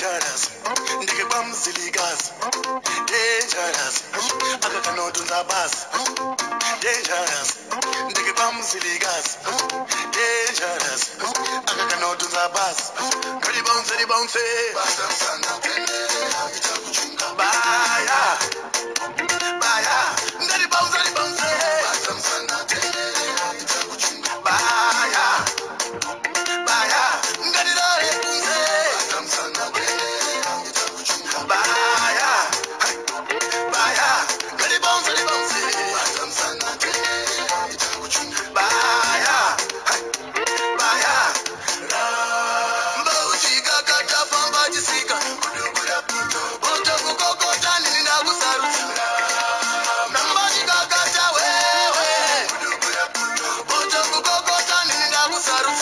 dangerous. Ndikekwamzilikazi dangerous. Akakanotunza basi dangerous. Ndikekwamzilikazi dangerous. Akakanotunza basi ngalibounce libounce baya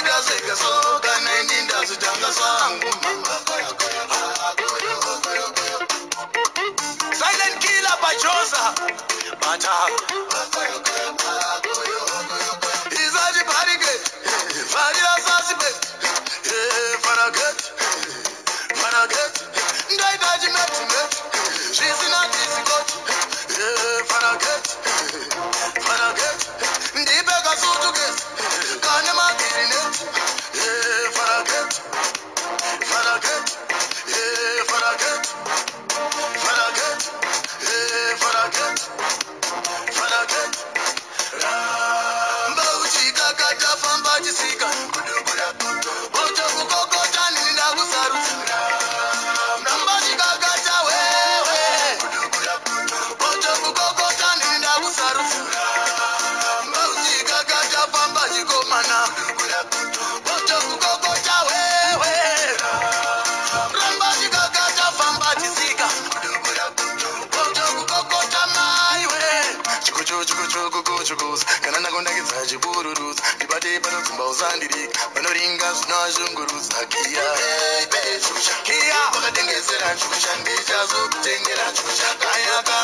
sekeso kana indinda zitanga sangu silent killer bajosa bata izaji parike farira sasibe faraget faraget ndaitaji metimet zvisina tisikot faraget mutsvukurudzo kana ndakondaidza chibururudza ndibatei panodzumba usandirika vanoringa zvinoashungurudza kiya kiya wakatengesera chusha ndichazokutengera chusha kayaka